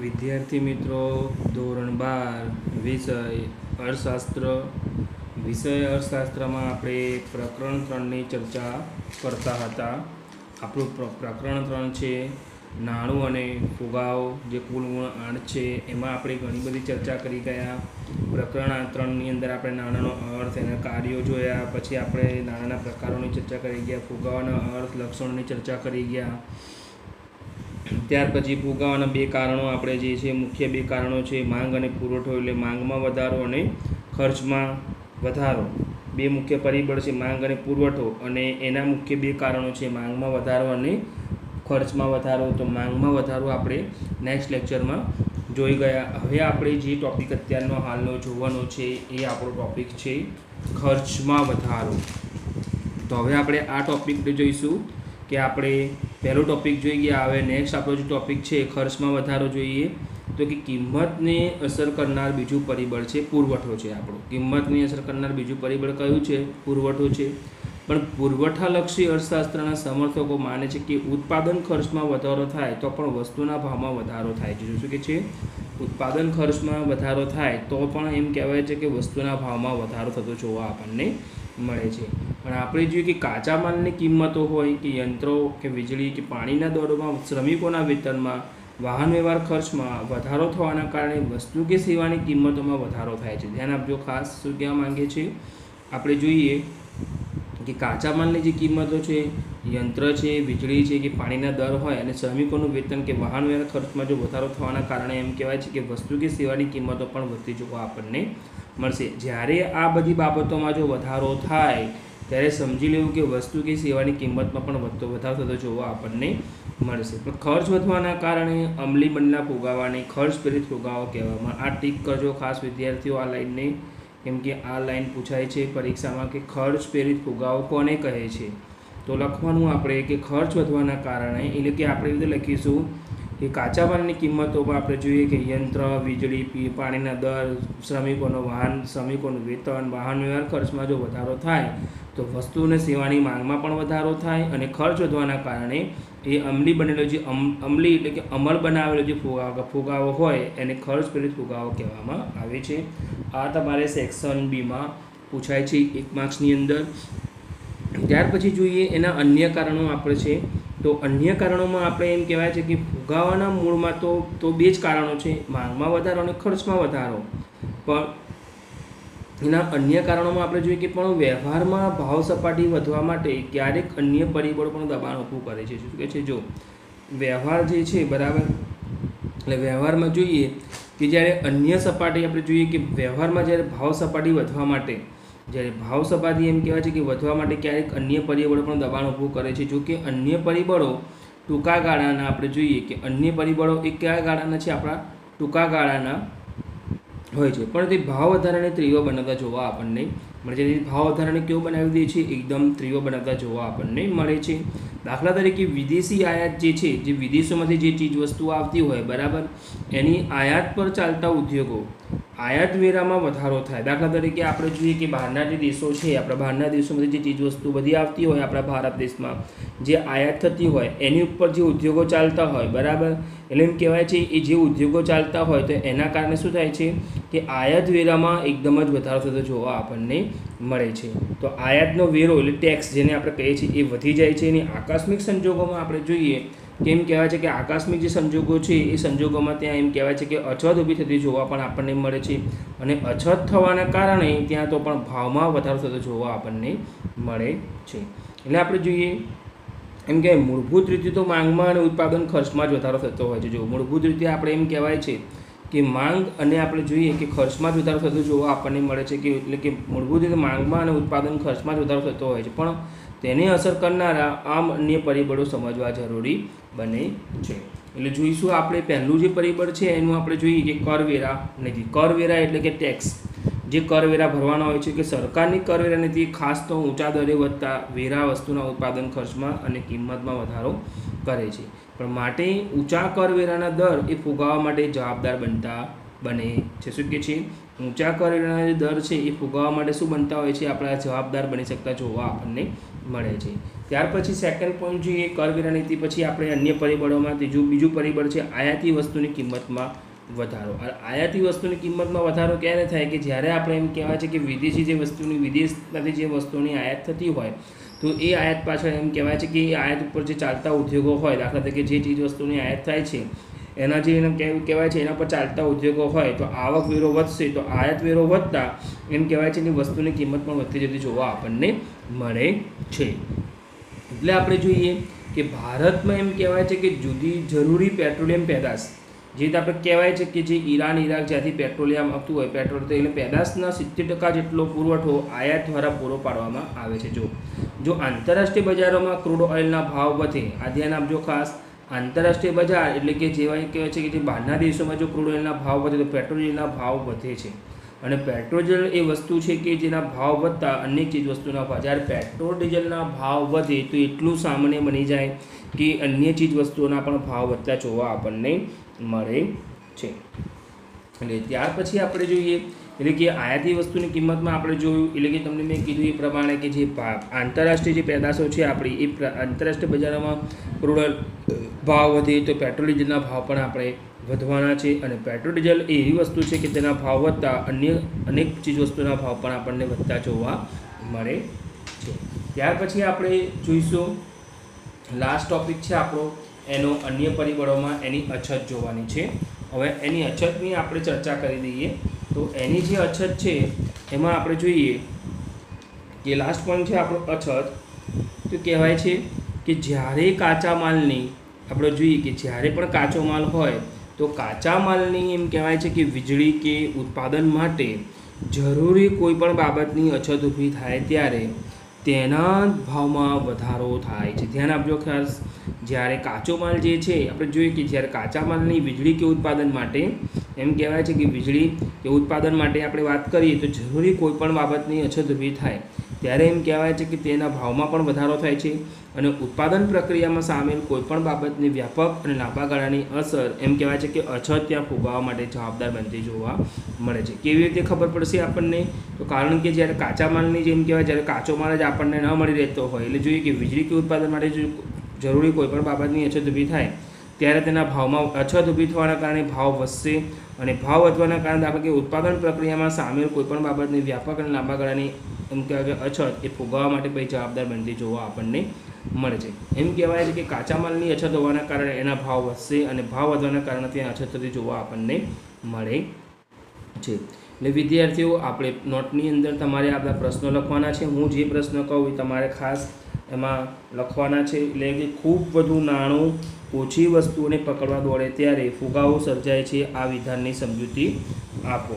વિદ્યાર્થી મિત્રો, ધોરણ બાર, વિષય અર્થશાસ્ત્ર. વિષય અર્થશાસ્ત્રમાં આપણે પ્રકરણ ત્રણની ચર્ચા કરતા હતા. આપણું પ્ર- પ્રકરણ ત્રણ છે, નાણું અને ફુગાવો જે કુલ ગુણ આઠ છે, એમાં આપણે ઘણી બધી ચર્ચા કરી ગયા. પ્રકરણ ત્રણની અંદર આપણે નાણાંનો અર્થ, એના કાર્યો જોયા, પછી આપણે નાણાંના પ્રકારોની ચર્ચા કરી ગયા, ફુગાઓના અર્થ, લક્ષણોની ચર્ચા કરી ગયા. ત્યાર પછી ફુગાવાના બે કારણો આપણે જે છે, મુખ્ય બે કારણો છે, માંગ અને પુરવઠો એટલે માંગમાં વધારો અને ખર્ચમાં વધારો. બે મુખ્ય પરિબળ છે, માંગ અને પુરવઠો અને એના મુખ્ય બે કારણો છે, માંગમાં વધારો અને ખર્ચમાં વધારો. તો માંગમાં વધારો આપણે નેક્સ્ટ લેક્ચરમાં જોઈ ગયા. હવે આપણે જે ટૉપિક અત્યારનો હાલનો જોવાનો છે, એ આપણો ટોપિક છે, ખર્ચમાં વધારો. તો હવે આપણે આ ટોપિક જોઈશું. કે આપણે પહેલો ટોપિક જોઈ ગયા હવે નેક્સ્ટ આપણો જે ટોપિક છે ખર્ચમાં વધારો જોઈએ. તો કે કિંમતને અસર કરનાર બીજું પરિબળ છે, પુરવઠો છે આપણો. કિંમતને અસર કરનાર બીજું પરિબળ કયું છે? પુરવઠો છે. પણ પુરવઠાલક્ષી અર્થશાસ્ત્રના સમર્થકો માને છે કે ઉત્પાદન ખર્ચમાં વધારો થાય તો પણ વસ્તુના ભાવમાં વધારો થાય છે. શું કે છે? ઉત્પાદન ખર્ચમાં વધારો થાય તો પણ એમ કહેવાય છે કે વસ્તુના ભાવમાં વધારો થતો જોવા આપણને મળે છે. પણ આપણે જોઈએ કે કાચા માલની કિંમતો હોય કે યંત્રો કે વીજળી કે પાણીના દરોમાં શ્રમિકોના વેતનમાં, વાહન વ્યવહાર ખર્ચમાં વધારો થવાના કારણે વસ્તુ કે સેવાની કિંમતોમાં વધારો થાય છે. ધ્યાન આપજો, ખાસ શું કહેવા માંગે છે? આપણે જોઈએ કે કાચા માલની જે કિંમતો છે, યંત્ર છે, વીજળી છે કે પાણીના દર હોય અને શ્રમિકોનું વેતન કે વાહન વ્યવહાર ખર્ચમાં જો વધારો થવાના કારણે એમ કહેવાય છે કે વસ્તુ કે સેવાની કિંમતો પણ વધતી જોવા આપણને મળશે. જ્યારે આ બધી બાબતોમાં જો વધારો થાય, ત્યારે સમજી લેવું કે વસ્તુ કે સેવાની કિંમતમાં પણ વધતો વધારો થતો જોવા આપણને મળશે. પણ ખર્ચ વધવાના કારણે અમલી બનેલા ફુગાવાને ખર્ચ પ્રેરિત ફુગાવો કહેવામાં આ ટીક કરજો ખાસ વિદ્યાર્થીઓ આ લાઈનને. કેમ કે આ લાઈન પૂછાય છે પરીક્ષામાં કે ખર્ચ પ્રેરિત ફુગાવો કોને કહે છે? તો લખવાનું આપણે કે ખર્ચ વધવાના કારણે, એટલે કે આપણે રીતે લખીશું કે કાચા માલની કિંમતોમાં આપણે જોઈએ કે યંત્ર, વીજળી પાણીના દર, શ્રમિકોનો વાહન, શ્રમિકોનું વેતન, વાહન વ્યવહાર ખર્ચમાં જો વધારો થાય, તો વસ્તુ અને સેવાની માંગમાં પણ વધારો થાય અને ખર્ચ વધવાના કારણે એ અમલી બનેલો જે અમ, અમલી એટલે કે અમલ બનાવેલો જે ફુગાવો ફુગાવો હોય એને ખર્ચ પ્રેરિત ફુગાવો કહેવામાં આવે છે. આ તમારે સેક્શન બીમાં પૂછાય છે એક માર્ક્સની અંદર. ત્યાર પછી જોઈએ એના અન્ય કારણો આપણે છે. તો અન્ય કારણોમાં આપણે એમ કહેવાય છે કે ફુગાવાના મૂળમાં તો તો બે જ કારણો છે. માંગમાં વધારો અને ખર્ચમાં વધારો. પણ એના અન્ય કારણોમાં આપણે જોઈએ કે પણ વ્યવહારમાં ભાવ સપાટી વધવા માટે ક્યારેક અન્ય પરિબળો પણ દબાણ ઊભું કરે છે. શું કહે છે? જો વ્યવહાર જે છે, બરાબર? એટલે વ્યવહારમાં જોઈએ કે જ્યારે અન્ય સપાટી આપણે જોઈએ કે વ્યવહારમાં જ્યારે ભાવ સપાટી વધવા માટે જ્યારે ભાવ સપાટી એમ કહેવાય છે કે વધવા માટે ક્યારેક અન્ય પરિબળો પણ દબાણ ઊભું કરે છે. જો કે અન્ય પરિબળો ટૂંકા ગાળાના આપણે જોઈએ કે અન્ય પરિબળો એ કયા ગાળાના છે? આપણા ટૂંકા ગાળાના હોય છે. પણ તે ભાવ વધારાને ત્રીવ બનાવતા જોવા આપણને મળે છે. ભાવ વધારાને કેવો બનાવી દે છે એકદમ ત્રીવ બનાવતા જોવા આપણને મળે છે. દાખલા તરીકે વિદેશી આયાત જે છે, જે વિદેશોમાંથી જે ચીજ વસ્તુઓ આવતી હોય, બરાબર? એની આયાત પર ચાલતા ઉદ્યોગો આયાત વેરામાં વધારો થાય. દાખલા તરીકે આપણે જોઈએ કે બહારના જે દેશો છે, આપણા બહારના દેશોમાંથી જે ચીજ વસ્તુ બધી આવતી હોય આપણા ભારત દેશમાં, જે આયાત થતી હોય, એની ઉપર જે ઉદ્યોગો ચાલતા હોય, બરાબર? એટલે એમ કહેવાય છે, એ જે ઉદ્યોગો ચાલતા હોય, તો એના કારણે શું થાય છે કે આયાત વેરામાં એકદમ જ વધારો થતો જોવા આપણને મળે છે. તો આયાતનો વેરો, એટલે ટેક્સ જેને આપણે કહીએ છીએ, એ વધી જાય છે એની આકસ્મિક સંજોગોમાં આપણે જોઈએ કેમ કહેવાય છે કે આકસ્મિક જે સંજોગો છે, એ સંજોગોમાં ત્યાં એમ કહેવાય છે કે અછત ઊભી થતી જોવા પણ આપણને મળે છે અને અછત થવાના કારણે ત્યાં તો પણ ભાવમાં વધારો થતો જોવા આપણને મળે છે. એટલે આપણે જોઈએ, એમ કે મૂળભૂત રીતે તો માંગમાં અને ઉત્પાદન ખર્ચમાં જ વધારો થતો હોય છે. જો મૂળભૂત રીતે આપણે એમ કહેવાય છે કે માંગ અને આપણે જોઈએ કે ખર્ચમાં જ વધારો થતો જોવા આપણને મળે છે કે એટલે કે મૂળભૂત રીતે માંગમાં અને ઉત્પાદન ખર્ચમાં જ વધારો થતો હોય છે. પણ તેને અસર કરનારા આમ અન્ય પરિબળો સમજવા જરૂરી બને છે. એટલે જોઈશું આપણે પહેલું જે પરિબળ છે, એનું આપણે જોઈએ કે કરવેરા નથી. કરવેરા એટલે કે ટેક્સ જે કરવેરા ભરવાના હોય છે કે સરકારની કરવેરા નીતિ ખાસ તો ઊંચા દરે વધતા વેરા વસ્તુના ઉત્પાદન ખર્ચમાં અને કિંમતમાં વધારો કરે છે. પણ માટે ઊંચા કરવેરાના દર એ ફુગાવા માટે જવાબદાર બનતા બને છે. શું કે છે? ઊંચા કરવેરાના જે દર છે, એ ફુગાવવા માટે શું બનતા હોય છે? આપણા જવાબદાર બની શકતા જોવા આપણને મળે છે. ત્યાર પછી સેકન્ડ પોઈન્ટ જોઈએ કરવેરા નીતિ પછી આપણે અન્ય પરિબળોમાં ત્રીજું બીજું પરિબળ છે, આયાતી વસ્તુની કિંમતમાં વધારો. આયાતી વસ્તુની કિંમતમાં વધારો ક્યારે થાય કે જ્યારે આપણે એમ કહેવાય છે કે વિદેશી જે વસ્તુની, વિદેશમાંથી જે વસ્તુની આયાત થતી હોય, તો એ આયાત પાછળ એમ કહેવાય છે કે એ આયાત ઉપર જે ચાલતા ઉદ્યોગો હોય, દાખલા તરીકે જે ચીજ વસ્તુની આયાત થાય છે, એના જે એને કહેવું, કહેવાય છે એના પર ચાલતા ઉદ્યોગો હોય, તો આવક વેરો વધશે, તો આયાત વેરો વધતા એમ કહેવાય છે કે વસ્તુની કિંમત પણ વધતી જતી જોવા આપણને મળે છે. એટલે આપણે જોઈએ કે ભારતમાં એમ કહેવાય છે કે જુદી જરૂરી પેટ્રોલિયમ પેદાશ, જે રીતે આપણે કહેવાય છે કે જે ઈરાન, ઈરાક જ્યાંથી પેટ્રોલિયમ આવતું હોય, પેટ્રોલ તો એને પેદાશના સિત્તેર ટકા જેટલો પુરવઠો આયાત દ્વારા પૂરો પાડવામાં આવે છે. જો જો આંતરરાષ્ટ્રીય બજારોમાં ક્રૂડ ઓઇલના ભાવ વધે આ ધ્યાન આપજો ખાસ, આંતરરાષ્ટ્રીય બજાર એટલે કે જેવા કહેવાય છે કે જે બહારના દેશોમાં જો ક્રૂડ ઓઇલના ભાવ વધે, તો પેટ્રોલિયમના ભાવ વધે છે. અને પેટ્રોલ એ વસ્તુ છે કે જેના ભાવ વધતા અનેક ચીજ વસ્તુના ભાવ જ્યારે પેટ્રોલ ડીઝલના ભાવ વધે તો એટલું સામાન્ય બની જાય કે અન્ય ચીજ વસ્તુઓના પણ ભાવ વધતા જોવા આપણને મળે છે. એટલે ત્યાર પછી આપણે જોઈએ એટલે કે આયાતી વસ્તુની કિંમતમાં આપણે જોયું, એટલે કે તમને મેં કીધું એ પ્રમાણે કે જે આંતરરાષ્ટ્રીય જે પેદાશો છે આપણી, એ આંતરરાષ્ટ્રીય બજારોમાં ક્રૂડ ભાવ વધે તો પેટ્રોલ ડીઝલના ભાવ પણ આપણે વધવાના છે અને પેટ્રોલ ડીઝલ એ એવી વસ્તુ છે કે તેના ભાવ વધતા અન્ય, અનેક ચીજ વસ્તુના ભાવ પણ આપણને વધતા જોવા મળે છે. ત્યાર પછી આપણે જોઈશું લાસ્ટ ટોપિક છે આપણો, એનો અન્ય પરિબળોમાં એની અછત જોવાની છે. હવે એની અછતની આપણે ચર્ચા કરી દઈએ. તો એની જે અછત છે, એમાં આપણે જોઈએ કે લાસ્ટ પોઈન્ટ છે આપણો અછત. તો કહેવાય છે કે જ્યારે કાચા માલની આપણે જોઈએ કે જ્યારે પણ કાચો માલ હોય, તો કાચા માલની એમ કહેવાય છે કે વીજળી કે ઉત્પાદન માટે જરૂરી કોઈ પણ બાબતની અછત ઊભી થાય ત્યારે તેના ભાવમાં વધારો થાય છે. ધ્યાન આપજો ખાસ, જ્યારે કાચો માલ જે છે, આપણે જોઈએ કે જ્યારે કાચા માલની વીજળી કે ઉત્પાદન માટે એમ કહેવાય છે કે વીજળી કે ઉત્પાદન માટે આપણે વાત કરીએ તો જરૂરી કોઈપણ બાબતની અછત ઊભી થાય. ત્યારે એમ કહેવાય છે કે તેના ભાવમાં પણ વધારો થાય છે અને ઉત્પાદન પ્રક્રિયામાં સામેલ કોઈપણ બાબતની વ્યાપક અને લાંબા ગાળાની અસર એમ કહેવાય છે કે અછત ત્યાં ફુગાવા માટે જવાબદાર બનતી જોવા મળે છે. કેવી રીતે ખબર પડશે આપણને? તો કારણ કે જ્યારે કાચા માલની જેમ કહેવાય, જ્યારે કાચો માલ જ આપણને ન મળી રહેતો હોય, એટલે જોઈએ કે વીજળી કે ઉત્પાદન માટે જરૂરી કોઈપણ બાબતની અછત ઊભી થાય ત્યારે તેના ભાવમાં અછત ઊભી થવાના કારણે ભાવ વધશે અને ભાવ વધવાના કારણે દાખલા કે ઉત્પાદન પ્રક્રિયામાં સામેલ કોઈપણ બાબતની વ્યાપક અને લાંબા ગાળાની એમ કહેવાય અછત એ ફુગાવવા માટે પછી જવાબદાર બનતી જોવા આપણને મળે છે. એમ કહેવાય છે કે કાચા માલની અછત હોવાના કારણે એના ભાવ વધશે અને ભાવ વધવાના કારણે ત્યાં અછત થતી જોવા આપણને મળે છે. એટલે વિદ્યાર્થીઓ, આપણે નોટની અંદર તમારે આપણા પ્રશ્નો લખવાના છે. હું જે પ્રશ્ન કહું એ તમારે ખાસ એમાં લખવાના છે. એટલે કે ખૂબ બધું નાણું ઓછી વસ્તુઓને પકડવા દોડે ત્યારે ફુગાવો સર્જાય છે આ વિધાનની સમજૂતી આપો.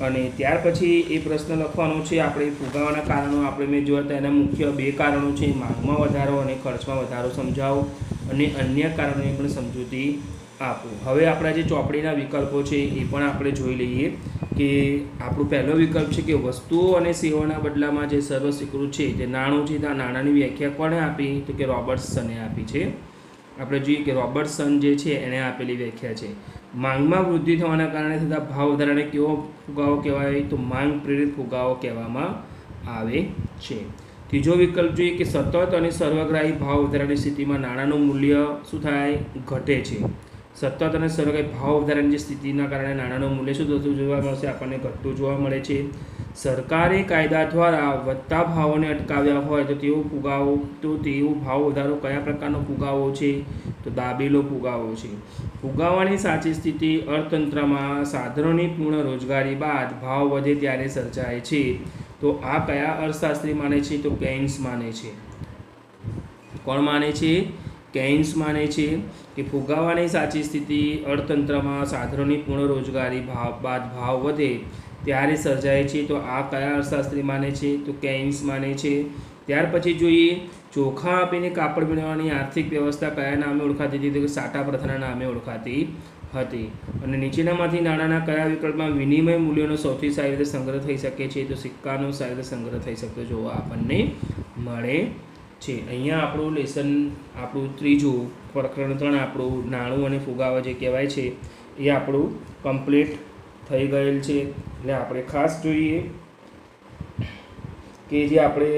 અને ત્યાર પછી એ પ્રશ્ન લખવાનો છે, આપણે ફુગાવાના કારણો આપણે મેં જોયા હતા, એના મુખ્ય બે કારણો છે, માંગમાં વધારો અને ખર્ચમાં વધારો સમજાવો, અને અન્ય કારણોની પણ સમજૂતી આપો. હવે આપણા જે ચોપડીના વિકલ્પો છે, એ પણ આપણે જોઈ લઈએ કે આપણો પહેલો વિકલ્પ છે કે વસ્તુઓ અને સેવાના બદલામાં જે સર્વ સ્વીકૃત છે, તે નાણું છે ત્યાં નાણાંની વ્યાખ્યા કોણે આપી? તો કે રોબર્ટસને આપી છે. આપણે જોઈએ કે રોબર્ટસન જે છે એણે આપેલી વ્યાખ્યા છે. માંગમાં વૃદ્ધિ થવાના કારણે થતા ભાવ વધારાને કેવો ફુગાવો કહેવાય? તો માંગ પ્રેરિત ફુગાવો કહેવામાં આવે છે. ત્રીજો વિકલ્પ જોઈએ કે સતત અને સર્વગ્રાહી ભાવ વધારાની સ્થિતિમાં નાણાંનું મૂલ્ય શું થાય? ઘટે છે. સતત અને સર્વગ્રાહી ભાવ વધારાની જે સ્થિતિના કારણે નાણાંનું મૂલ્ય શું થતું જોવા મળશે? આપણને ઘટતું જોવા મળે છે. સરકારે કાયદા દ્વારા વધતા ભાવોને અટકાવ્યા હોય તો તેવો ફુગાવો તો તેવો ભાવ વધારો કયા પ્રકારનો ફુગાવો છે? તો દાબેલો ફુગાવો છે. ફુગાવાની સાચી સ્થિતિ અર્થતંત્રમાં સાધનોની પૂર્ણ રોજગારી બાદ ભાવ વધે ત્યારે સર્જાય છે. તો આ કયા અર્થશાસ્ત્રી માને છે? તો કેન્સ માને છે. કોણ માને છે? કેન્સ માને છે કે ફુગાવાની સાચી સ્થિતિ અર્થતંત્રમાં સાધનોની પૂર્ણ રોજગારી ભાવ બાદ ભાવ વધે ત્યારે સર્જાય છે. તો આ કયા અર્થશાસ્ત્રી માને છે? તો કેઇન્સ માને છે. ત્યાર પછી જોઈએ, ચોખા આપીને કાપડ બનાવવાની આર્થિક વ્યવસ્થા કયા નામે ઓળખાતી હતી? તો કે સાટા પ્રથાના નામે ઓળખાતી હતી. અને નીચેનામાંથી નાણાંના કયા વિકલ્પમાં વિનિમય મૂલ્યોનો સૌથી સારી રીતે સંગ્રહ થઈ શકે છે? તો સિક્કાનો સારી રીતે સંગ્રહ થઈ શકતો જોવા આપણને મળે છે. અહીંયા આપણું લેસન, આપણું ત્રીજું પ્રકરણ ત્રણ આપણું નાણું અને ફુગાવા જે કહેવાય છે, એ આપણું કમ્પ્લીટ થઈ ગયેલ છે. એટલે આપણે ખાસ જોઈએ કે જે આપણે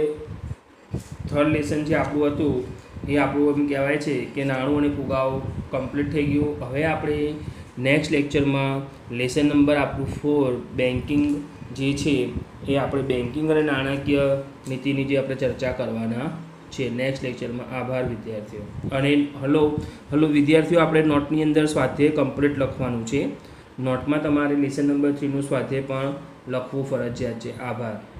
થર્ડ લેસન જે આપણું હતું, એ આપણું એમ કહેવાય છે કે નાણું અને ફુગાવો કમ્પ્લીટ થઈ ગયું. હવે આપણે નેક્સ્ટ લેક્ચરમાં લેસન નંબર આપણું ફોર બેન્કિંગ જે છે, એ આપણે બેન્કિંગ અને નાણાકીય નીતિની જે આપણે ચર્ચા કરવાના છે. નેક્સ્ટ લેક્ચરમાં આભાર વિદ્યાર્થીઓ. અને હલો હલો વિદ્યાર્થીઓ, આપણે નોટની અંદર સ્વાધ્યાય કમ્પ્લીટ લખવાનું છે. નોટમાં તમારે લેસન નંબર થ્રીનું સ્વાધ્યાય પણ લખવું ફરજિયાત છે. આભાર.